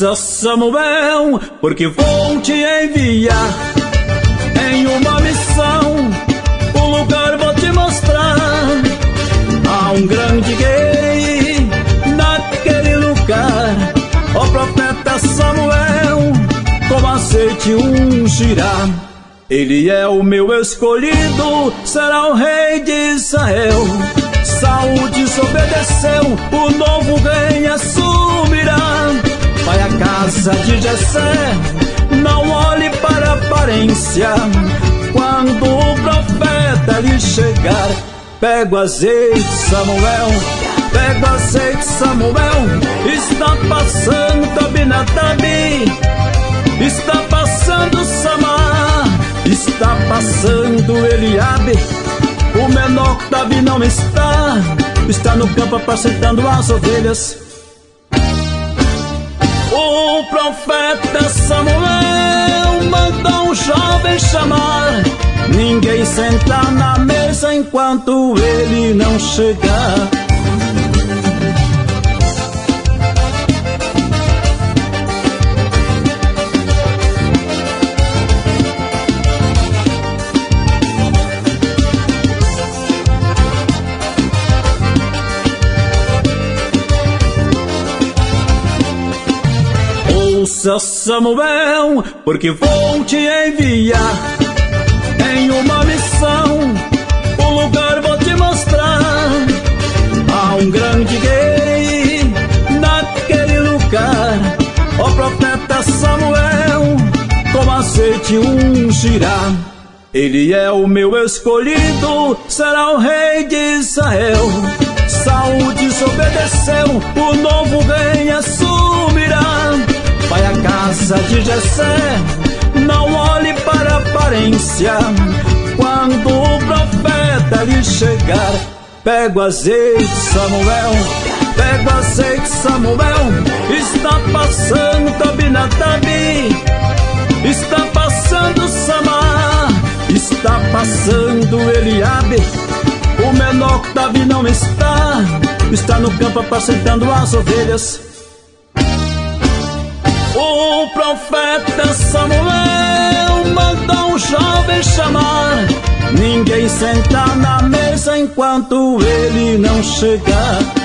Ouça Samuel, porque vou te enviar em uma missão. Um lugar vou te mostrar. Há um grande guerreiro naquele lugar. O profeta Samuel, com azeite ungirá. Ele é o meu escolhido, será o rei de Israel. Saúde desobedeceu, o novo rei assumirá. Casa de Jessé, não olhe para a aparência. Quando o profeta lhe chegar, pega o azeite, Samuel. Pega o azeite, Samuel. Está passando Tabinatabi. Está passando Samar. Está passando Eliabe. O menor Davi não está, está no campo apacentando as ovelhas. O profeta Samuel mandou um jovem chamar. Ninguém senta na mesa enquanto ele não chegar. Ouça Samuel, porque vou te enviar em uma missão. Um lugar vou te mostrar. Há um grande guerreiro naquele lugar. O profeta Samuel, com azeite ungirá. Ele é o meu escolhido, será o rei de Israel. Saúl desobedeceu, o novo rei assumirá. Casa de Jessé, não olhe para a aparência. Quando o profeta lhe chegar, pega o azeite, Samuel. Pega o azeite, Samuel. Está passando Tabinatabi. Está passando Samar. Está passando Eliabe. O menor Davi não está. Está no campo apacentando as ovelhas. O profeta Samuel mandou um jovem chamar. Ninguém senta na mesa enquanto ele não chegar.